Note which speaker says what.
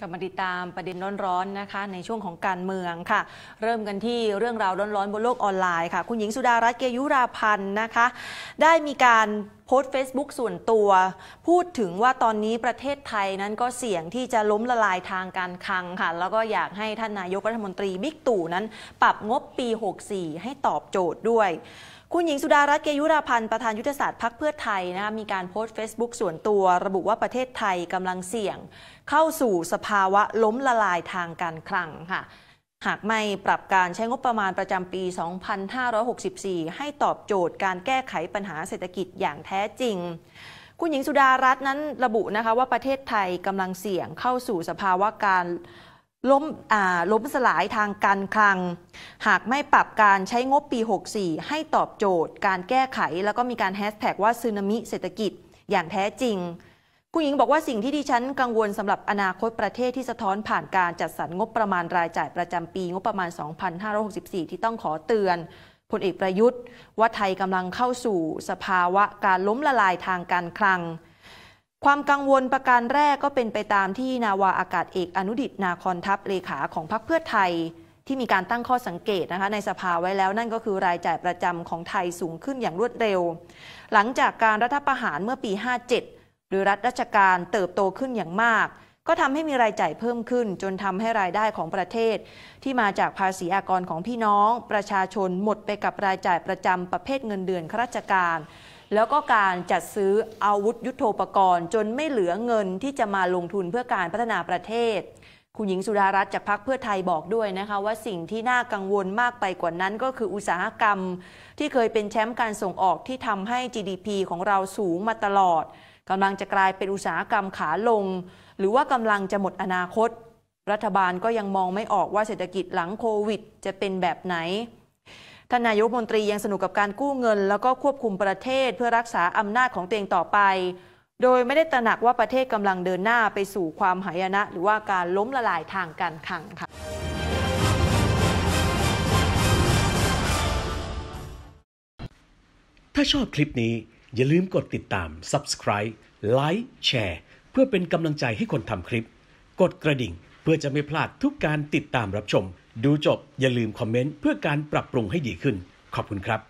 Speaker 1: กลับมาติดตามประเด็นร้อนๆนะคะ ในช่วงของการเมืองค่ะ เริ่มกันที่เรื่องราวร้อนๆบนโลกออนไลน์ค่ะ คุณหญิงสุดารัตน์เกยุราพันธ์นะคะ ได้มีการโพสต์ Facebook ส่วนตัว พูดถึงว่าตอนนี้ประเทศไทยนั้นก็เสี่ยงที่จะล้มละลายทางการคลังค่ะ แล้วก็อยากให้ท่านนายกรัฐมนตรีบิ๊กตู่นั้น ปรับงบปี 64 ให้ตอบโจทย์ด้วยคุณหญิงสุดารัตน์เกยุราพันธ์ประธานยุทธศาสตร์พักเพื่อไทยนะคะมีการโพสต์ Facebook ส่วนตัว ระบุว่าประเทศไทยกำลังเสี่ยง เข้าสู่สภาวะล้มละลายทางการคลังค่ะ หากไม่ปรับการใช้งบประมาณประจำปี 2564 ให้ตอบโจทย์การแก้ไขปัญหาเศรษฐกิจอย่างแท้จริง คุณหญิงสุดารัตน์นั้นระบุนะคะว่าประเทศไทยกำลังเสี่ยงเข้าสู่สภาวะการล้มล้มสลายทางการคลัง หากไม่ปรับการใช้งบปี 64 ให้ตอบโจทย์ การแก้ไข แล้วก็มีการแฮชแท็กว่าซึนามิเศรษฐกิจอย่างแท้จริง คุณหญิงบอกว่าสิ่งที่ดิฉันกังวลสำหรับอนาคตประเทศที่สะท้อนผ่านการจัดสรรงบประมาณรายจ่ายประจำปี งบประมาณ 2564 ที่ต้องขอเตือนพลเอกประยุทธ์ ว่าไทยกำลังเข้าสู่สภาวะการล้มละลายทางการคลัง ความกังวลประการแรกก็เป็นไปตามที่นาวาอากาศเอกอนุดิตนาคอนทัพเลขาของพรรคเพื่อไทยที่มีการตั้งข้อสังเกตนะคะในสภาไว้แล้วนั่นก็คือรายจ่ายประจำของไทยสูงขึ้นอย่างรวดเร็ว หลังจากการรัฐประหารเมื่อปี 57 รือรัฐราชการเติบโตขึ้นอย่างมาก ก็ทำให้มีรายจ่ายเพิ่มขึ้น จนทำให้รายได้ของประเทศ ที่มาจากภาษีอากรของพี่น้อง ประชาชนหมดไปกับรายจ่ายประจำประเภทเงินเดือนข้าราชการ แล้วก็การจัดซื้ออาวุธยุโทโธปกรณ์ จนไม่เหลือเงินที่จะมาลงทุนเพื่อการพัฒนาประเทศคุณหญิงสุดารัตน์จากพรรคเพื่อไทยบอกด้วยนะคะว่าสิ่งที่น่ากังวลมากไปกว่านั้นก็คืออุตสาหกรรม ที่เคยเป็นแชมป์การส่งออกที่ทำให้ GDP ของเราสูงมาตลอด กำลังจะกลายเป็นอุตสาหกรรมขาลง หรือว่ากำลังจะหมดอนาคต รัฐบาลก็ยังมองไม่ออกว่าเศรษฐกิจหลังโควิด จะเป็นแบบไหนท่านนายกมนตรียังสนุกกับการกู้เงิน แล้วก็ควบคุมประเทศเพื่อรักษาอำนาจของตัวเองต่อไป โดยไม่ได้ตระหนักว่าประเทศกำลังเดินหน้าไปสู่ความหายนะ หรือว่าการล้มละลายทางการคลังค่ะ
Speaker 2: ถ้าชอบคลิปนี้ อย่าลืมกดติดตาม subscribe like แชร์เพื่อเป็นกำลังใจให้คนทำคลิป กดกระดิ่งเพื่อจะไม่พลาดทุกการติดตามรับชม ดูจบอย่าลืมคอมเมนต์เพื่อการปรับปรุงให้ดีขึ้น ขอบคุณครับ